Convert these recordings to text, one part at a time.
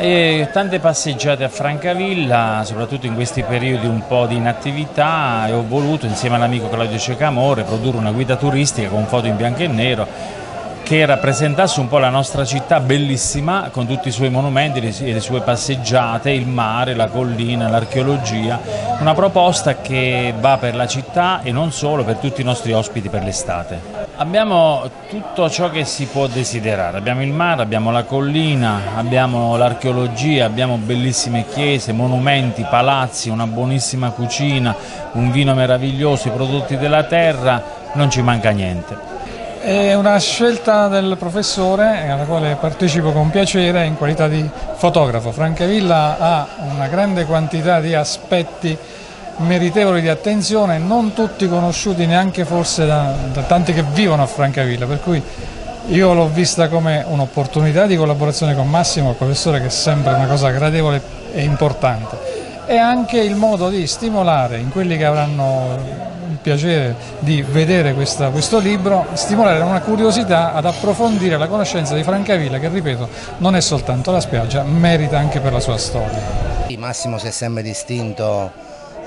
E tante passeggiate a Francavilla, soprattutto in questi periodi un po' di inattività e ho voluto insieme all'amico Claudio Cecamore produrre una guida turistica con foto in bianco e nero che rappresentasse un po' la nostra città bellissima con tutti i suoi monumenti, le sue passeggiate, il mare, la collina, l'archeologia, una proposta che va per la città e non solo per tutti i nostri ospiti per l'estate. Abbiamo tutto ciò che si può desiderare, abbiamo il mare, abbiamo la collina, abbiamo l'archeologia, abbiamo bellissime chiese, monumenti, palazzi, una buonissima cucina, un vino meraviglioso, i prodotti della terra, non ci manca niente. È una scelta del professore alla quale partecipo con piacere in qualità di fotografo. Francavilla ha una grande quantità di aspetti meritevoli di attenzione, non tutti conosciuti neanche forse da, da tanti che vivono a Francavilla, per cui io l'ho vista come un'opportunità di collaborazione con Massimo, il professore, che è sempre una cosa gradevole e importante, e anche il modo di stimolare in quelli che avranno piacere di vedere questa, questo libro, stimolare una curiosità ad approfondire la conoscenza di Francavilla che, ripeto, non è soltanto la spiaggia, merita anche per la sua storia. Massimo si è sempre distinto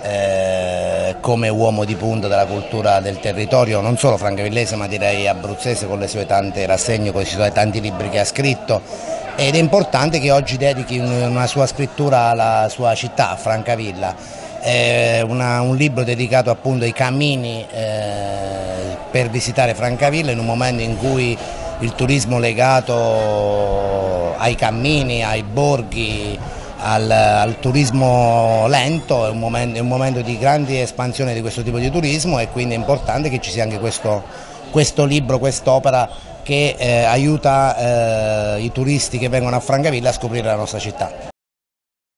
eh, come uomo di punta della cultura del territorio, non solo francavillese ma direi abruzzese con le sue tante rassegne, con i suoi tanti libri che ha scritto. Ed è importante che oggi dedichi una sua scrittura alla sua città, Francavilla. Eh, una, un libro dedicato appunto ai cammini eh, per visitare Francavilla in un momento in cui il turismo legato ai cammini, ai borghi, al, al turismo lento è un, momento, è un, momento, di grande espansione di questo tipo di turismo e quindi è importante che ci sia anche questo, questo libro, quest'opera che eh, aiuta eh, i turisti che vengono a Francavilla a scoprire la nostra città.